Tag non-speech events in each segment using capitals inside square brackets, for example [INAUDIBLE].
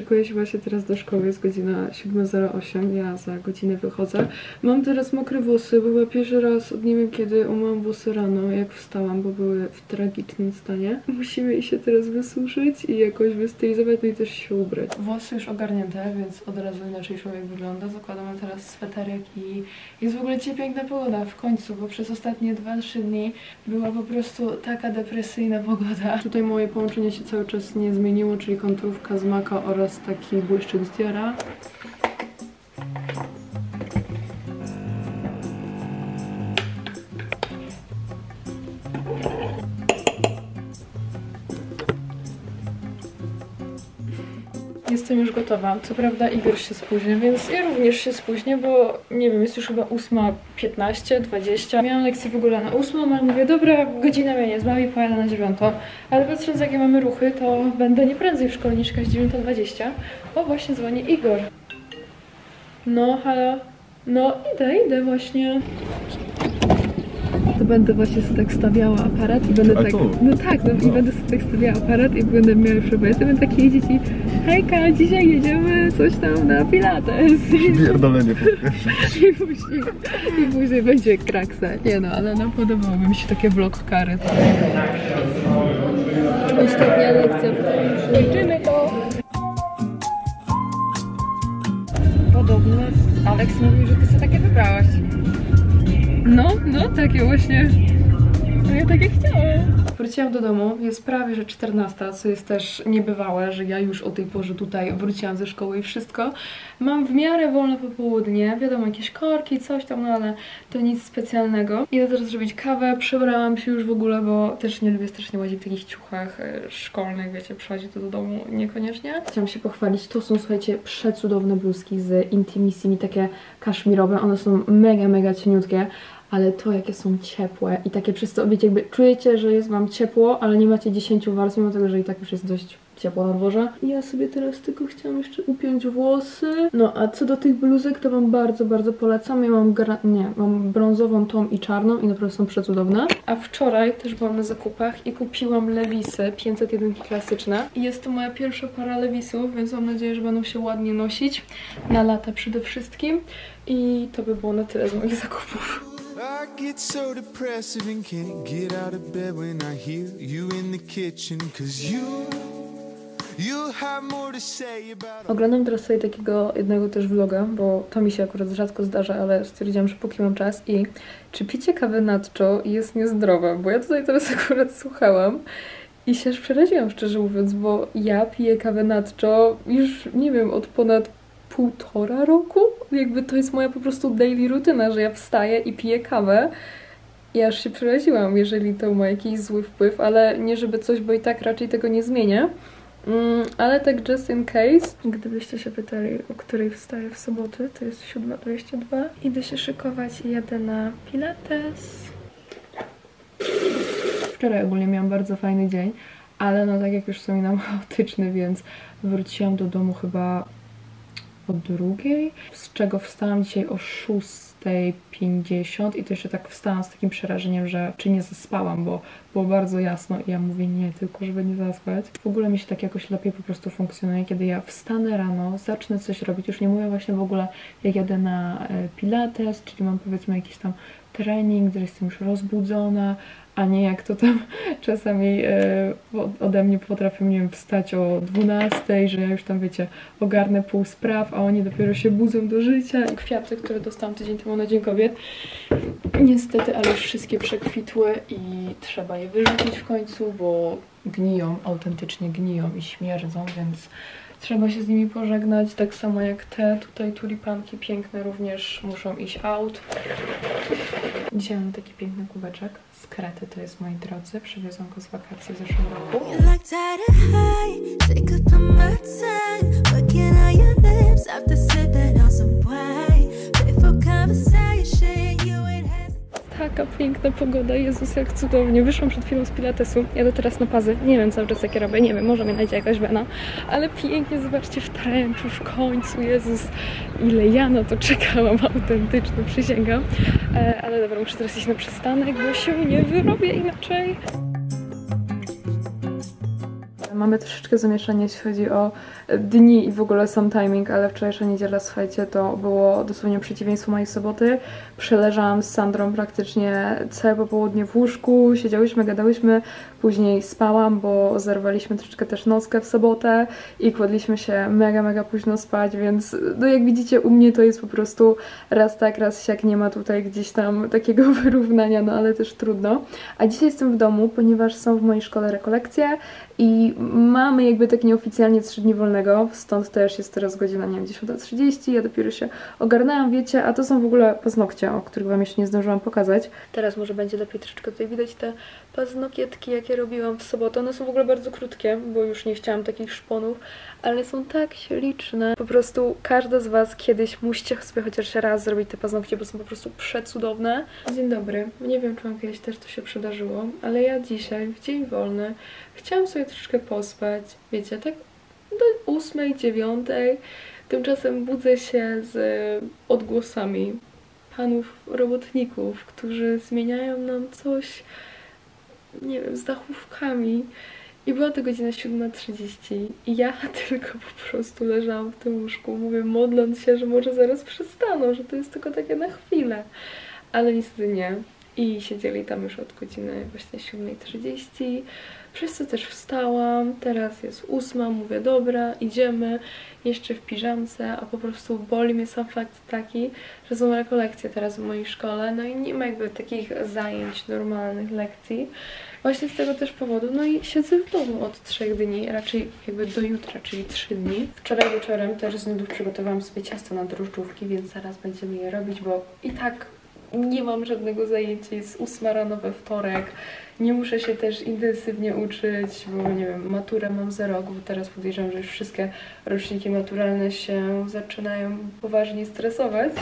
szykuję się właśnie teraz do szkoły, jest godzina 7.08, ja za godzinę wychodzę. Mam teraz mokre włosy, bo chyba pierwszy raz od nie wiem kiedy umyłam włosy rano, jak wstałam, bo były w tragicznym stanie. Musimy się teraz wysuszyć i jakoś wystylizować, no i też się ubrać. Włosy już ogarnięte, więc od razu inaczej człowiek wygląda. Zakładamy teraz sweterek i jest w ogóle dzisiaj piękna pogoda w końcu, bo przez ostatnie 2-3 dni była po prostu taka depresyjna pogoda. Tutaj moje połączenie się cały czas nie zmieniło, czyli konturówka z Maka oraz taki błyszczyk z Diora. Jestem już gotowa. Co prawda Igor się spóźni, więc ja również się spóźnię, bo nie wiem, jest już chyba 8.15, 20. Miałam lekcję w ogóle na 8, ale mówię, dobra, godzina mnie z nami, pojadę na 9. Ale patrząc jakie mamy ruchy, to będę nie prędzej w szkole niż jakaś 9.20. O, właśnie dzwoni Igor. No, halo. No, idę, idę właśnie. Będę właśnie sobie tak stawiała aparat i będę A tak. tu? No tak, no, i będę sobie tak stawiała aparat i będę miała już chyba. Jestem takie dzieci. Hejka, dzisiaj jedziemy coś tam na Pilates. [LAUGHS] Pierdolenie I później, I później będzie kraksa. Nie no, ale no podobałoby mi się takie vlog kary. Ostatnia lekcja, kończymy to. Podobno Aleks mówił, że ty sobie takie wybrałaś. No, no, takie właśnie. No ja takie chciałam. Wróciłam do domu, jest prawie że 14, co jest też niebywałe, że ja już o tej porze tutaj wróciłam ze szkoły i wszystko. Mam w miarę wolne popołudnie, wiadomo, jakieś korki, coś tam, no ale to nic specjalnego. Idę teraz zrobić kawę, przebrałam się już w ogóle, bo też nie lubię strasznie łazić w takich ciuchach e, szkolnych, wiecie, przychodzi to do domu niekoniecznie. Chciałam się pochwalić, to są, słuchajcie, przecudowne bluzki z Intimissimi, takie kaszmirowe, one są mega, mega cieniutkie ale to jakie są ciepłe i takie przez to, wiecie, jakby czujecie, że jest wam ciepło, ale nie macie 10 warstw, mimo tego, że i tak już jest dość ciepło na dworze. Ja sobie teraz tylko chciałam jeszcze upiąć włosy. No, a co do tych bluzek, to wam bardzo, bardzo polecam. Ja mam, nie, mam brązową, tą i czarną i naprawdę są przecudowne. A wczoraj też byłam na zakupach i kupiłam lewisy 501 klasyczne. I jest to moja pierwsza para lewisów, więc mam nadzieję, że będą się ładnie nosić. Na lata przede wszystkim. I to by było na tyle z moich zakupów. Get so depressive and can't get out of bed when I hear you in the kitchen. Cause you, Oglądam teraz sobie takiego jednego też vloga, bo to mi się akurat rzadko zdarza, ale stwierdziłam, że póki mam czas i czy picie kawy natczo jest niezdrowe, bo ja tutaj teraz [LAUGHS] akurat słuchałam i się aż przeraziłam, szczerze mówiąc, bo ja piję kawę natczo już, nie wiem, od ponad półtora roku. Jakby to jest moja po prostu daily rutyna, że ja wstaję i piję kawę. I aż się przeraziłam, jeżeli to ma jakiś zły wpływ, ale nie żeby coś, bo i tak raczej tego nie zmienię. Mm, ale tak just in case, gdybyście się pytali, o której wstaję w soboty, to jest 7.22. Idę się szykować i jadę na pilates. Wczoraj ogólnie miałam bardzo fajny dzień, ale no tak jak już wspominam, [LAUGHS] chaotyczny, więc wróciłam do domu chyba o drugiej, z czego wstałam dzisiaj o 6.50 i to jeszcze tak wstałam z takim przerażeniem, że czy nie zaspałam, bo było bardzo jasno i ja mówię nie, tylko żeby nie zaspać. W ogóle mi się tak jakoś lepiej po prostu funkcjonuje, kiedy ja wstanę rano, zacznę coś robić, już nie mówię właśnie w ogóle jak jadę na e, pilates, czyli mam powiedzmy jakiś tam trening, że jestem już rozbudzona, a nie jak to tam [LAUGHS] czasami e, ode mnie potrafią, nie wiem, wstać o 12, że ja już tam, wiecie, ogarnę pół spraw, a oni dopiero się budzą do życia. Kwiaty, które dostałam tydzień temu na Dzień Kobiet, niestety, ale już wszystkie przekwitły i trzeba je wyrzucić w końcu, bo gniją, autentycznie gniją i śmierdzą, więc trzeba się z nimi pożegnać. Tak samo jak te tutaj tulipanki piękne również muszą iść out. Dzisiaj mam taki piękny kubeczek z Krety, to jest moi drodzy. Przywiozłam go z wakacji w zeszłym roku. Taka piękna pogoda, Jezus, jak cudownie. Wyszłam przed chwilą z pilatesu, jadę teraz na pazy. Nie wiem cały czas jakie robię, nie wiem, może mnie znajdzie jakaś wena. Ale pięknie, zobaczcie, w tręczu, w końcu, Jezus. Ile ja na to czekałam, [LAUGHS] autentycznie, przysięgam. E, ale dobra, muszę teraz iść na przystanek, bo się nie wyrobię inaczej. mamy troszeczkę zamieszanie, jeśli chodzi o dni i w ogóle sam timing, ale wczorajsza niedziela, słuchajcie, to było dosłownie przeciwieństwo mojej soboty. Przeleżałam z Sandrą praktycznie całe popołudnie w łóżku, siedziałyśmy, gadałyśmy, później spałam, bo zerwaliśmy troszeczkę też nockę w sobotę i kładliśmy się mega, mega późno spać, więc no jak widzicie u mnie to jest po prostu raz tak, raz siak, nie ma tutaj gdzieś tam takiego [LAUGHS] wyrównania, no ale też trudno. A dzisiaj jestem w domu, ponieważ są w mojej szkole rekolekcje i mamy jakby tak nieoficjalnie 3 dni wolnego, stąd też jest teraz godzina, nie wiem, 10.30, ja dopiero się ogarnęłam, wiecie, a to są w ogóle paznokcie, o których Wam jeszcze nie zdążyłam pokazać. Teraz może będzie lepiej troszeczkę tutaj widać te paznokietki, jakie robiłam w sobotę. One są w ogóle bardzo krótkie, bo już nie chciałam takich szponów, ale są tak śliczne. Po prostu każda z Was kiedyś musicie sobie chociaż raz zrobić te paznokcie, bo są po prostu przecudowne. Dzień dobry. Nie wiem, czy Wam kiedyś też to się przydarzyło, ale ja dzisiaj, w dzień wolny, chciałam sobie troszeczkę pospać. Wiecie, tak do ósmej, dziewiątej. Tymczasem budzę się z odgłosami panów robotników, którzy zmieniają nam coś, nie wiem, z dachówkami. I była to godzina 7.30 i ja [LAUGHS] tylko po prostu leżałam w tym łóżku, mówię, modląc się, że może zaraz przestaną, że to jest tylko takie na chwilę. Ale niestety nie. I siedzieli tam już od godziny właśnie 7.30, przez co też wstałam, teraz jest ósma, mówię, dobra, idziemy, jeszcze w piżamce, a po prostu boli mnie sam fakt taki, że są rekolekcje teraz w mojej szkole, no i nie ma jakby takich zajęć, normalnych lekcji. Właśnie z tego też powodu, no i siedzę w domu od trzech dni, raczej jakby do jutra, czyli trzy dni. Wczoraj wieczorem też z nudów przygotowałam sobie ciasto na drożdżówki, więc zaraz będziemy je robić, bo i tak nie mam żadnego zajęcia, jest ósma rano we wtorek, nie muszę się też intensywnie uczyć, bo nie wiem, maturę mam za rok, bo teraz podejrzewam, że już wszystkie roczniki maturalne się zaczynają poważnie stresować.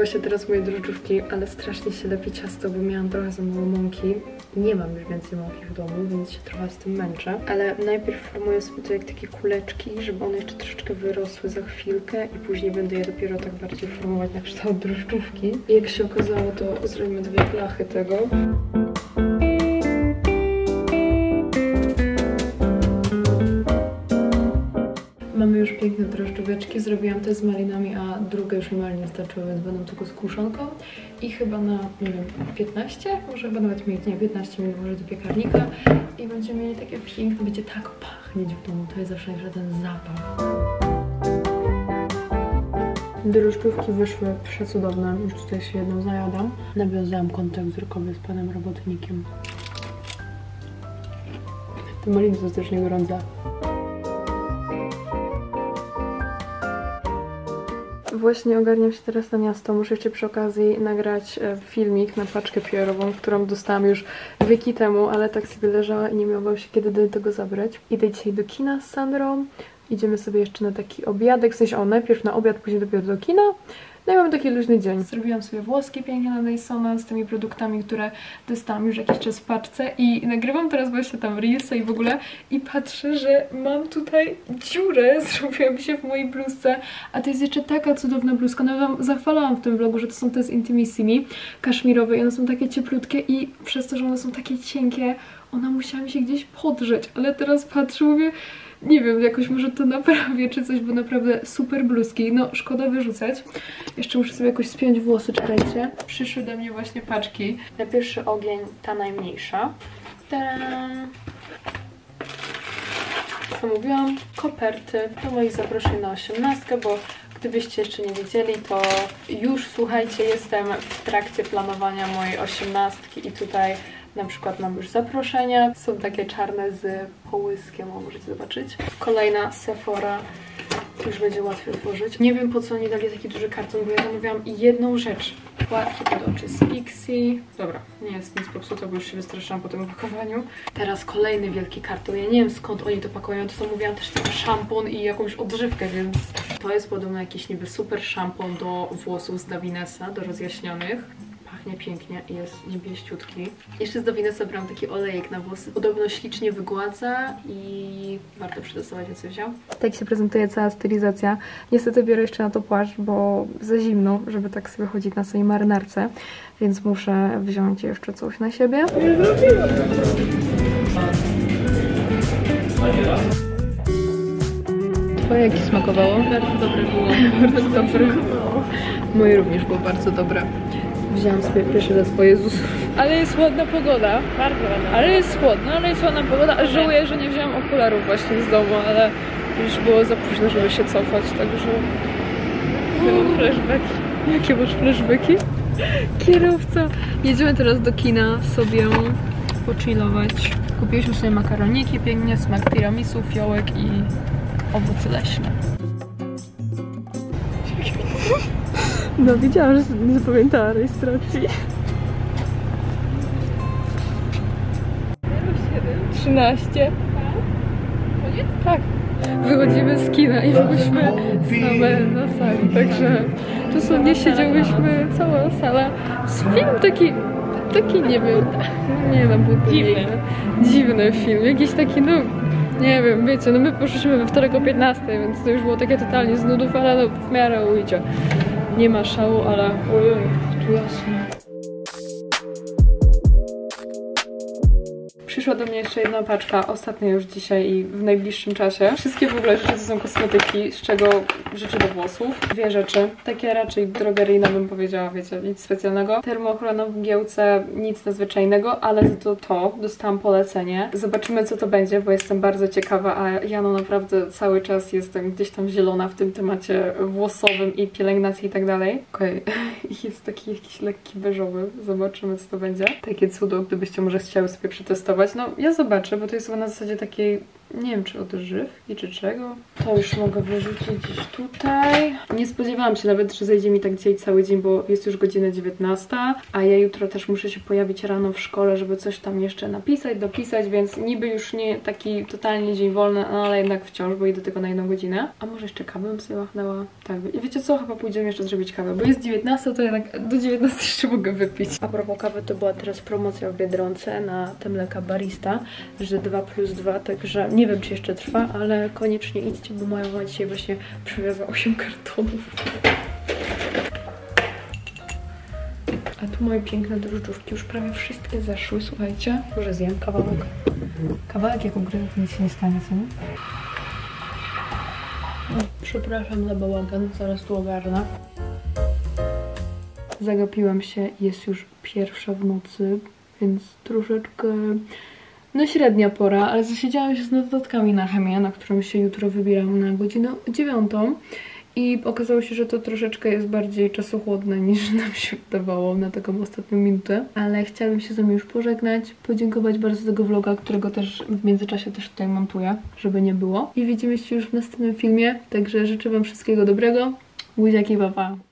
Właśnie teraz moje drożdżówki, ale strasznie się lepi ciasto, bo miałam trochę za mało mąki. Nie mam już więcej mąki w domu, więc się trochę z tym męczę. Ale najpierw formuję sobie to jak takie kuleczki, żeby one jeszcze troszeczkę wyrosły za chwilkę i później będę je dopiero tak bardziej formować na kształt drożdżówki. I jak się okazało, to zrobimy dwie blachy tego. Drożdżóweczki, zrobiłam te z malinami, a drugie już malin nie starczyło, więc będą tylko z kruszonką. I chyba na, nie wiem, 15, może chyba nawet mniej, nie, 15 minut włożę do piekarnika i będziemy mieli takie piękne, będzie tak pachnieć w domu, to jest zawsze ten zapach. Drożdżówki wyszły przecudowne, już tutaj się jedną zajadam. Nawiązałam kontakt wzrokowy z panem robotnikiem. Te maliny są strasznie gorące. Właśnie ogarniam się teraz na miasto. Muszę jeszcze przy okazji nagrać e, filmik na paczkę PR-ową, którą dostałam już wieki temu, ale tak sobie leżała i nie miałam się kiedy do tego zabrać. Idę dzisiaj do kina z Sandrą. Idziemy sobie jeszcze na taki obiadek, w sensie o, najpierw na obiad, później dopiero do kina. No i mamy taki luźny dzień. Zrobiłam sobie włoski pięknie na Dysona z tymi produktami, które dostałam już jakiś czas w paczce i nagrywam teraz właśnie tam reelsa i w ogóle i patrzę, że mam tutaj dziurę, [LAUGHS] zrobiłam się w mojej bluzce, a to jest jeszcze taka cudowna bluzka. Nawet wam zachwalałam w tym vlogu, że to są te z Intimissimi kaszmirowe i one są takie cieplutkie i przez to, że one są takie cienkie, ona musiała mi się gdzieś podrzeć, ale teraz patrzę, mówię, nie wiem, jakoś może to naprawię czy coś, bo naprawdę super bluzki. No, szkoda wyrzucać. Jeszcze muszę sobie jakoś spiąć włosy, czekajcie. Przyszły do mnie właśnie paczki. Na pierwszy ogień ta najmniejsza. Tadam! Co mówiłam? Koperty do moich zaproszeń na osiemnastkę, bo gdybyście jeszcze nie wiedzieli, to już słuchajcie, jestem w trakcie planowania mojej osiemnastki i tutaj na przykład mam już zaproszenia. Są takie czarne z połyskiem, o, możecie zobaczyć. Kolejna Sephora. Już będzie łatwiej otworzyć. Nie wiem po co oni dali taki duży karton, bo ja zamówiłam jedną rzecz. Płatki pod oczy z Pixie. Dobra, nie jest nic popsute, bo już się wystraszyłam po tym opakowaniu. Teraz kolejny wielki karton. Ja nie wiem skąd oni to pakują. To zamówiłam też taki szampon i jakąś odżywkę, więc to jest podobno jakiś niby super szampon do włosów z Davinesa, do rozjaśnionych pachnie pięknie i jest niebieściutki. Jeszcze z Davinesa brałam taki olejek na włosy. Podobno ślicznie wygładza i warto przetestować, co wziął. Tak się prezentuje cała stylizacja. Niestety biorę jeszcze na to płaszcz, bo za zimno, żeby tak sobie chodzić na swojej marynarce, więc muszę wziąć jeszcze coś na siebie. Twoje jak smakowało? Bardzo dobre było. Bardzo dobre. Moje również było bardzo dobre. Wziąłam sobie pierwszy raz po Jezus. Ale jest ładna pogoda. Bardzo ładna. Ale jest chłodno, ale jest ładna pogoda. A żałuję, że nie wziąłam okularów właśnie z domu, ale już było za późno, żeby się cofać, także... Mam flashbacki. Jakie masz flashbacki? Kierowca. Jedziemy teraz do kina sobie pochillować. Kupiliśmy sobie makaroniki pięknie, smak tiramisu, fiołek i owoce leśne. No widziałam, że nie zapamiętała rejestracji. 13. Tak. Wychodzimy z kina i byliśmy same na sali, także dosłownie siedziałyśmy cała sala. Film taki, taki nie wiem, nie no, był dziwny. dziwny film, jakiś taki no, nie wiem, wiecie, no my poszliśmy we wtorek o 15, więc to już było takie totalnie z nudów, ale no w miarę ujdzie. Nie ma szału, ale ojoj, tu jasno. Przyszła do mnie jeszcze jedna paczka, ostatnia już dzisiaj i w najbliższym czasie. Wszystkie w ogóle rzeczy to są kosmetyki, z czego rzeczy do włosów. Dwie rzeczy, takie raczej drogeryjne bym powiedziała, wiecie, nic specjalnego. Termoochrona w mgiełce, nic nadzwyczajnego, ale to to dostałam polecenie. Zobaczymy co to będzie, bo jestem bardzo ciekawa, a ja no naprawdę cały czas jestem gdzieś tam zielona w tym temacie włosowym i pielęgnacji i tak dalej. Okej, [LAUGHS] jest taki jakiś lekki beżowy, zobaczymy co to będzie. Takie cudo, gdybyście może chciały sobie przetestować. No ja zobaczę, bo to jest chyba na zasadzie takiej nie wiem, czy odżywki, czy czego. To już mogę wyrzucić gdzieś tutaj. Nie spodziewałam się nawet, że zejdzie mi tak dzisiaj cały dzień, bo jest już godzina 19, a ja jutro też muszę się pojawić rano w szkole, żeby coś tam jeszcze napisać, dopisać, więc niby już nie taki totalnie dzień wolny, no ale jednak wciąż, bo idę tylko na jedną godzinę. A może jeszcze kawę bym sobie machnęła? Tak, i wiecie co? Chyba pójdziemy jeszcze zrobić kawę, bo jest 19, to jednak do 19 jeszcze mogę wypić. A propos kawy, to była teraz promocja w Biedronce na Temleka Barista, że 2 plus 2, także nie wiem, czy jeszcze trwa, ale koniecznie idźcie, bo moja mama dzisiaj właśnie przywiozła 8 kartonów. A tu moje piękne drożdżówki już prawie wszystkie zeszły, słuchajcie. Może zjem kawałek. Kawałek jak ugryzę, to nic się nie stanie, co nie? O, Przepraszam za bałagan, zaraz tu ogarnę. Zagapiłam się, jest już pierwsza w nocy, więc troszeczkę no średnia pora, ale zasiedziałam się z notatkami na chemię, na którą się jutro wybieram na godzinę dziewiątą. I okazało się, że to troszeczkę jest bardziej czasochłodne niż [LAUGHS] nam się wydawało na taką ostatnią minutę. Ale chciałabym się z wami już pożegnać, podziękować bardzo za tego vloga, którego też w międzyczasie też tutaj montuję, żeby nie było. I widzimy się już w następnym filmie, także życzę wam wszystkiego dobrego. Buziaki, pa, pa.